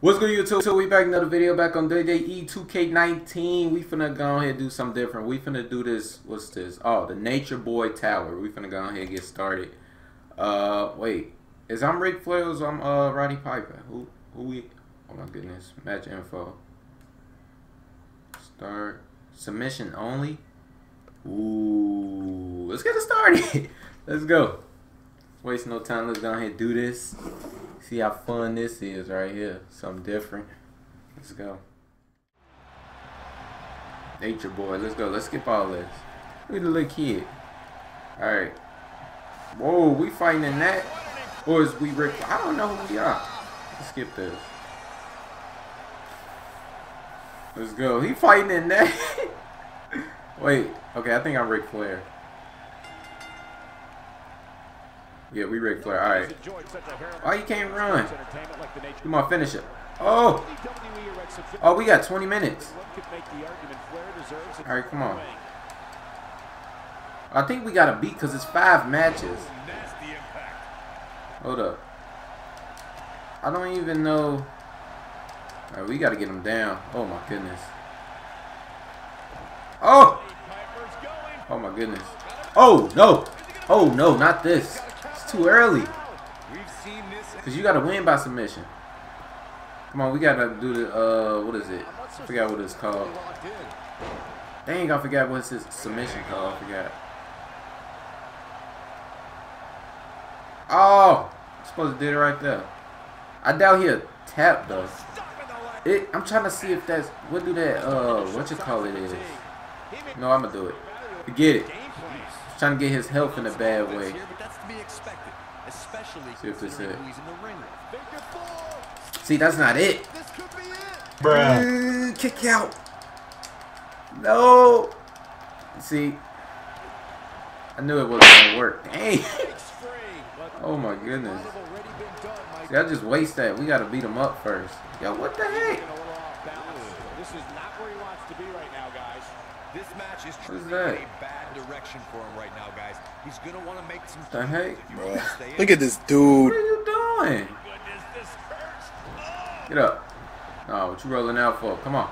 What's good YouTube? So we back another video back on WWE 2K19. We finna go ahead and do something different. We finna do this, what's this? Oh, the Nature Boy Tower. We finna go ahead and get started. Uh, wait. Is I'm Ric Flair or I'm uh, Roddy Piper? Who, who we, oh my goodness. Match info. Start. Submission only. Ooh, let's get it started. let's go. Waste no time. Let's go ahead and do this. See how fun this is right here. Something different. Let's go. Nature boy. Let's go. Let's skip all this. Look at the little kid. Alright. Whoa, we fighting in that? Or is we Ric? I don't know who we are. Let's skip this. Let's go. He fighting in that. Wait. Okay, I think I'm Ric Flair. Yeah, we Ric Flair. All right. Why you oh, can't run? Come on, finish it. Oh. Oh, we got 20 minutes. All right, come on. I think we got to beat because it's five matches. Hold up. I don't even know. All right, we got to get him down. Oh, my goodness. Oh. Oh, my goodness. Oh, no. Oh, no, not this too early. Because you got to win by submission. Come on, we got to do the, uh, what is it? I forgot what it's called. Dang, I forgot what's his submission called. I forgot. Oh! I'm supposed to do it right there. I doubt he'll tap, though. It, I'm trying to see if that's, what do that, uh, what you call it is. No, I'm to do it. Forget it. Trying to get his health in a bad way See if this it. See, that's not it. Bruh. Mm, kick out. No. See, I knew it wasn't gonna work. Dang. oh my goodness. See, I just waste that. We gotta beat him up first. Yo, what the heck? This is not where he wants to be right now, guys. This match is truly a bad direction for him right now, guys. He's gonna want to make some. The heck, Look at this dude. What are you doing? Get up. Oh, what you rolling out for? Come on.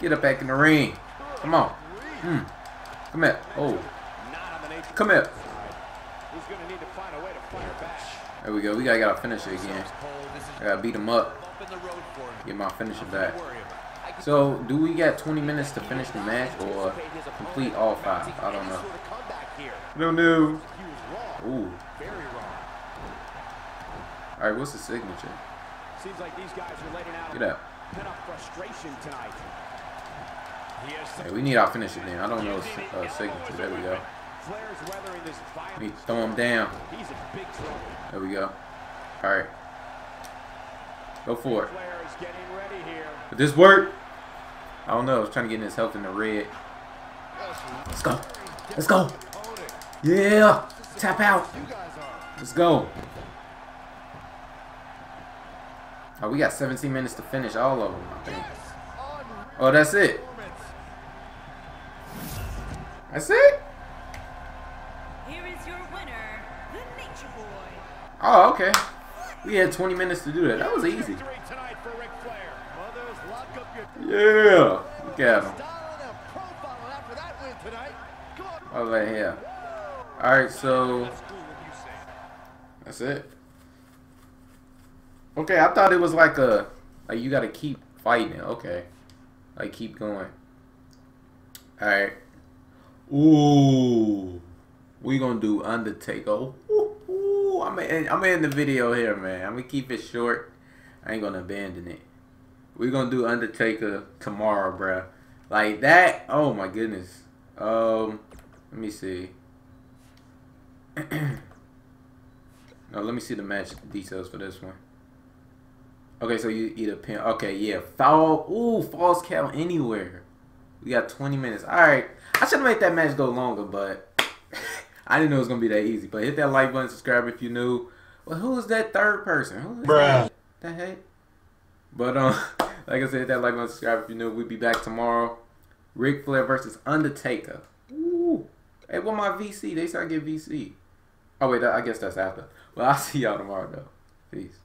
Get up back in the ring. Come on. Hmm. Come here. Oh. Come here. There we go. We gotta, gotta finish it again. I gotta beat him up. Get my finisher back. So, do we got 20 minutes to finish the match or complete all five? I don't know. No, no. Ooh. All right, what's the signature? Seems like these guys are letting out Get out. frustration tonight. Hey, we need our finisher then. I don't know uh, signature. There we go. We throw him down. There we go. All right. Go for it. Did this work? I don't know. I was trying to get his health in the red. Let's go. Let's go. Yeah. Tap out. Let's go. Oh, we got 17 minutes to finish all of them, I think. Oh, that's it. That's it? Here is your winner, the Nature Boy. Oh, okay. We had 20 minutes to do that. That was easy. Yeah. Look at him. Over here. Alright, so that's it. Okay, I thought it was like a like you gotta keep fighting. Okay. Like keep going. Alright. Ooh. We gonna do Undertaker. Ooh, ooh. I'm in, I'm in the video here, man. I'm gonna keep it short. I ain't gonna abandon it. We're gonna do Undertaker tomorrow, bruh. Like that. Oh my goodness. Um, let me see. no, let me see the match details for this one. Okay, so you eat a pin. Okay, yeah. Foul. Ooh, false count anywhere. We got 20 minutes. All right. I should have made that match go longer, but I didn't know it was going to be that easy. But hit that like button, subscribe if you new. Well, who is that third person? Who is Bruh. that? The heck? But, um, like I said, hit that like button, subscribe if you new. We'll be back tomorrow. Ric Flair versus Undertaker. Ooh. Hey, what my VC? They start get VC. Oh, wait, I guess that's after. Well, I'll see y'all tomorrow, though. Peace.